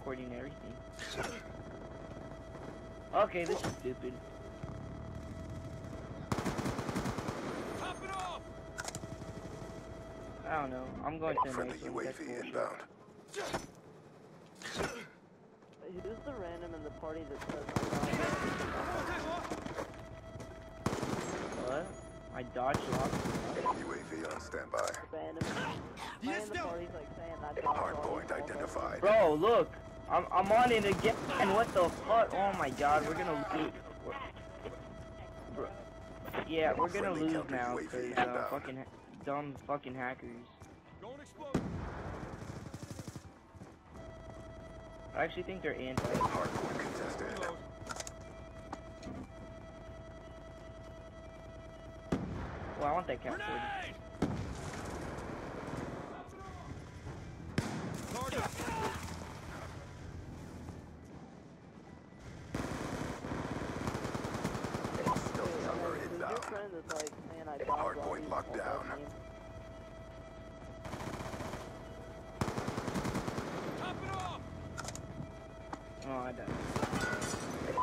recording everything. Okay, this is stupid. Top it off! I don't know. I'm going to the UAV inbound. Who's the random in the party that says What? I dodge. UAV on standby. Random. Like saying. Hardpoint identified. Bro, look! I'm, I'm on it again. And what the fuck? Oh my god, we're gonna lose. Yeah, we're gonna lose now because uh, fucking dumb fucking hackers. I actually think they're anti. Hardcore contestant. Well, I want that cap 40. Friend that's like saying I dodged Hardpoint lobbies locked down. Top it off! Oh, I died.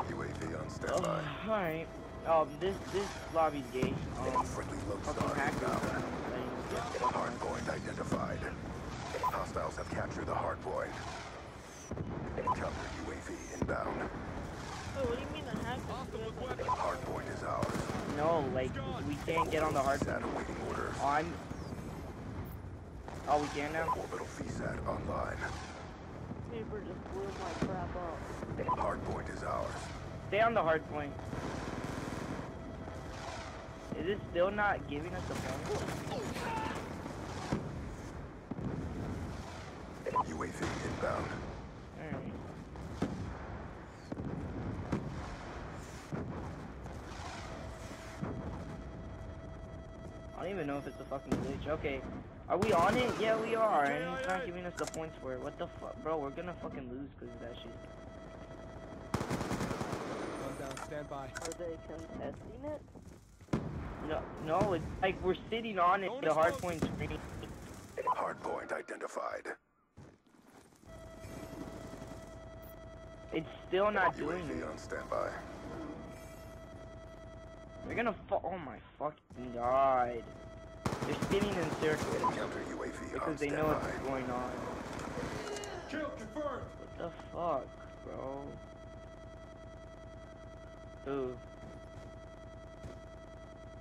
UAV on standby. Oh, standby. alright. Um, this this lobby's gay. Um, Friendly fucking Lodestar hackers. inbound. Hardpoint identified. Hostiles have captured the hardpoint. Counter UAV inbound. Oh, what do you mean the hackers? Hostile with weapon. Hardpoint is ours. No, like we can't get on the hard. VSAT awaiting orders. Oh, I'm. Oh, we can now. Orbital VSAT online. Paper just blew my crap up. Hardpoint is ours. Stay on the hard point. Is it still not giving us the point? UAV inbound. Alright. I don't even know if it's a fucking glitch. Okay. Are we on it? Yeah, we are. And he's not giving us the points for it. What the fuck? Bro, we're gonna fucking lose because of that shit. One down, stand by. Are they contesting it? No, no, it's like we're sitting on it, the hard point screen. Hardpoint identified. It's still not doing it. UAV on standby. They're gonna fall. Oh my fucking god. They're spinning in circles Counter UAV because they know what's going on. Kill confirmed. What the fuck, bro? Who?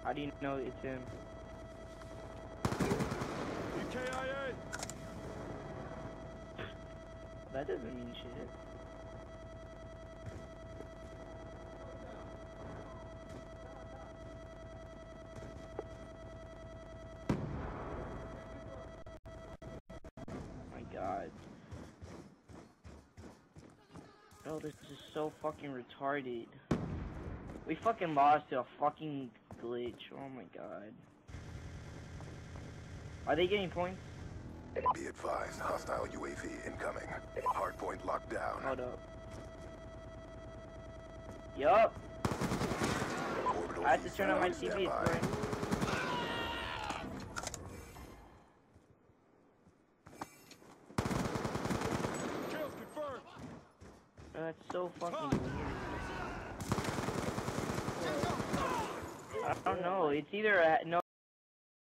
How do you know it's him? EKIA. That doesn't mean shit. Bro, this is so fucking retarded. We fucking lost to a fucking glitch. Oh my god. Are they getting points? Be advised, hostile UAV incoming. Hardpoint locked down. Hold up. Yup. I have to turn on my TV. standby. It's great. Kills confirmed. That's so fucking. I don't know. It's either a, no.